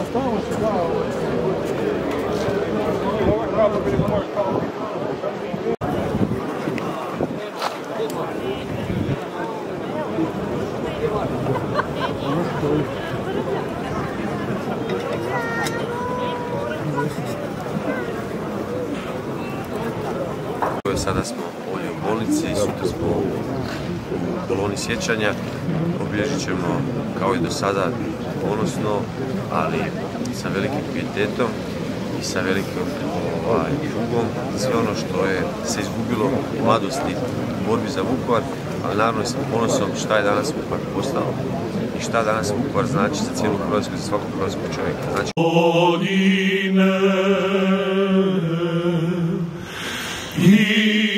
Осталось, да. Sada smo ovdje u bolnici, sutra smo u koloni sjećanja. Obilježit ćemo kao i do sada ponosno, ali sa velikim pijetetom i sa velikim ovaj, tugom sve ono što je se izgubilo u mladosti u borbi za Vukovar, ali naravno i sa ponosom šta je danas Vukovar postao i šta danas Vukovar znači za cijelu Hrvatsku za svakog hrvatskog čovjeka. Znači... i